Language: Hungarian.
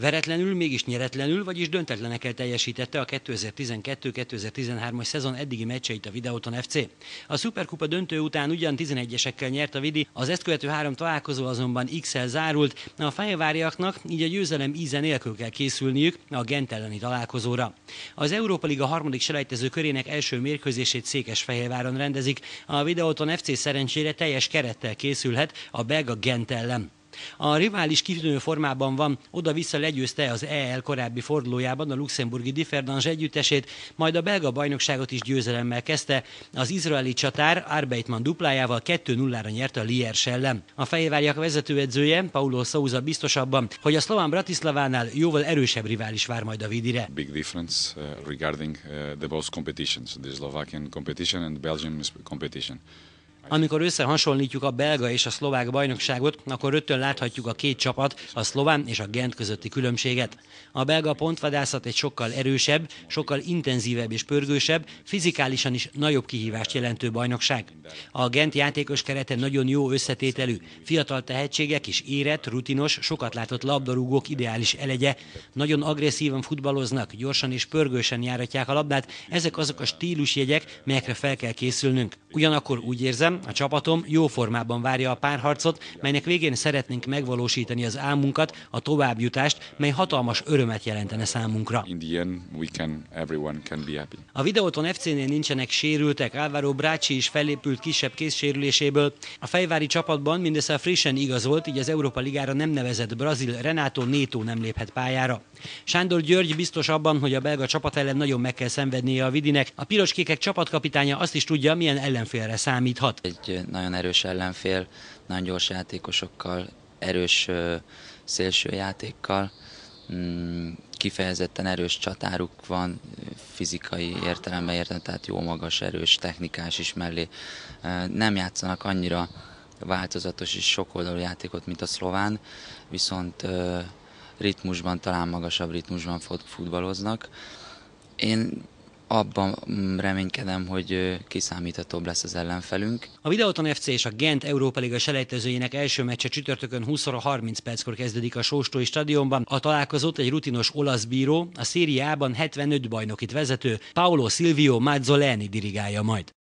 Veretlenül, mégis nyeretlenül, vagyis döntetlenekkel teljesítette a 2012-2013-as szezon eddigi meccseit a Videoton FC. A Superkupa döntő után ugyan 11-esekkel nyert a Vidi, az ezt követő három találkozó azonban X-el zárult, a fehérváriaknak így a győzelem íze nélkül kell készülniük a Gent elleni találkozóra. Az Európa Liga harmadik selejtező körének első mérkőzését Székesfehérváron rendezik, a Videoton FC szerencsére teljes kerettel készülhet a belga Gent ellen. A rivális kitűnő formában van, oda-vissza legyőzte az EL korábbi fordulójában a luxemburgi Differdange együttesét, majd a belga bajnokságot is győzelemmel kezdte. Az izraeli csatár Arbeitman duplájával 2-0-ra nyerte a Liers ellen. A fejvárjak vezetőedzője, Paulo Souza biztos abban, hogy a szlován Bratislavánál jóval erősebb rivális vár majd a Vidire. Big difference uh, regarding uh, the both competitions, the Slovakian competition and Belgian competition. Amikor összehasonlítjuk a belga és a szlovák bajnokságot, akkor rögtön láthatjuk a két csapat, a szlován és a Gent közötti különbséget. A belga pontvadászat egy sokkal erősebb, sokkal intenzívebb és pörgősebb, fizikálisan is nagyobb kihívást jelentő bajnokság. A Gent játékos kerete nagyon jó összetételű, fiatal tehetségek és érett, rutinos, sokat látott labdarúgók ideális elegye, nagyon agresszívan futballoznak, gyorsan és pörgősen járatják a labdát, ezek azok a stílusjegyek, melyekre fel kell készülnünk. Ugyanakkor úgy érzem, a csapatom jó formában várja a párharcot, melynek végén szeretnénk megvalósítani az álmunkat, a továbbjutást, mely hatalmas örömet jelentene számunkra. Can. A Videóton FC-nél nincsenek sérültek, Álvaro Brácsi is felépült kisebb készsérüléséből. A fejvári csapatban mindössze frissen igazolt, így az Európa Ligára nem nevezett brazil Renato Neto nem léphet pályára. Sándor György biztos abban, hogy a belga csapat ellen nagyon meg kell szenvednie a Vidinek. A piroskékek csapatkapitánya azt is tudja, milyen ellenfélre számíthat. Egy nagyon erős ellenfél, nagyon gyors játékosokkal, erős szélső játékkal, mm, kifejezetten erős csatáruk van, fizikai értelemben értem, tehát jó magas, erős, technikás is mellé. Nem játszanak annyira változatos és sokoldalú játékot, mint a szlován, viszont ritmusban, talán magasabb ritmusban futballoznak. Én abban reménykedem, hogy kiszámíthatóbb lesz az ellenfelünk. A Videoton FC és a Gent Európa Liga selejtezőjének első meccse csütörtökön 20 óra 30 perckor kezdődik a Sóstói stadionban. A találkozót egy rutinos olasz bíró, a szériában 75 bajnokit vezető Paolo Silvio Mazzoleni dirigálja majd.